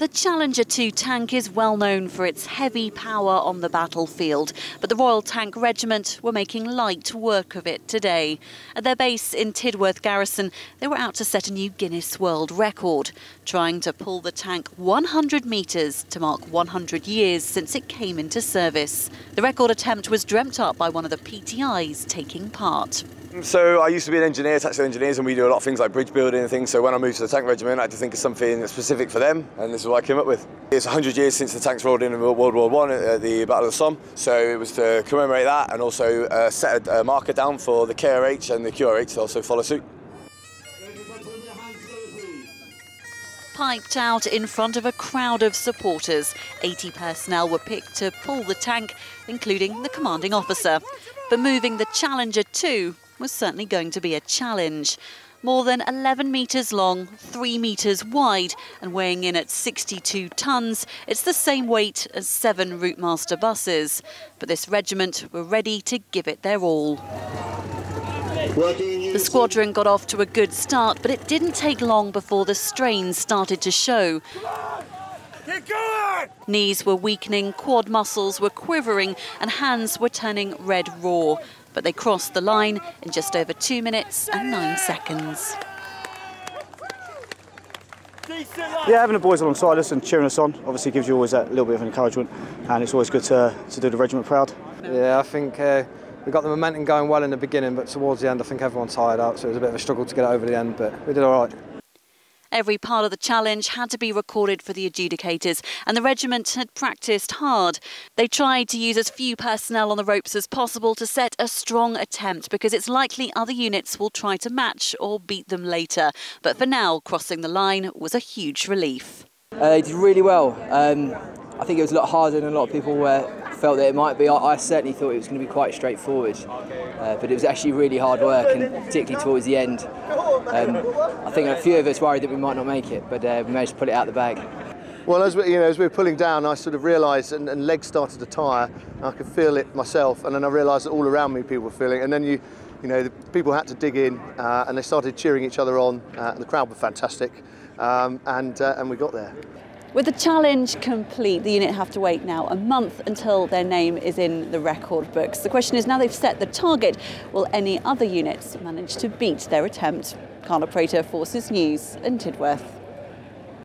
The Challenger 2 tank is well known for its heavy power on the battlefield, but the Royal Tank Regiment were making light work of it today. At their base in Tidworth Garrison, they were out to set a new Guinness World Record, trying to pull the tank 100 metres to mark 100 years since it came into service. The record attempt was dreamt up by one of the PTIs taking part. So I used to be an engineer, tactical engineers, and we do a lot of things like bridge building and things. So when I moved to the tank regiment, I had to think of something specific for them, and this is what I came up with. It's 100 years since the tanks rolled in in World War One at the Battle of the Somme. So it was to commemorate that and also uh, set a, a marker down for the KRH and the QRH to also follow suit. Piped out in front of a crowd of supporters, 80 personnel were picked to pull the tank, including the commanding officer. But moving the Challenger 2 was certainly going to be a challenge. More than 11 metres long, 3 metres wide, and weighing in at 62 tonnes, it's the same weight as seven Routemaster buses. But this regiment were ready to give it their all. The squadron got off to a good start, but it didn't take long before the strain started to show. Knees were weakening, quad muscles were quivering, and hands were turning red raw but they crossed the line in just over two minutes and nine seconds. Yeah, having the boys alongside us and cheering us on obviously gives you always that little bit of encouragement, and it's always good to, to do the regiment proud. Yeah, I think uh, we got the momentum going well in the beginning, but towards the end, I think everyone tired out, so it was a bit of a struggle to get it over the end, but we did all right. Every part of the challenge had to be recorded for the adjudicators, and the regiment had practiced hard. They tried to use as few personnel on the ropes as possible to set a strong attempt because it's likely other units will try to match or beat them later. But for now, crossing the line was a huge relief. Uh, they did really well. Um, I think it was a lot harder than a lot of people uh, felt that it might be. I, I certainly thought it was going to be quite straightforward, uh, but it was actually really hard work, and particularly towards the end. Um, I think a few of us worried that we might not make it, but uh, we managed to pull it out of the bag. Well, as we, you know, as we were pulling down, I sort of realised, and, and, legs started to tire. I could feel it myself, and then I realised that all around me people were feeling. And then you, you know, the people had to dig in, uh, and they started cheering each other on. Uh, and the crowd were fantastic, um, and uh, and we got there. With the challenge complete, the unit have to wait now a month until their name is in the record books. The question is now they've set the target, will any other units manage to beat their attempt? Carla Prater, Forces News in Tidworth.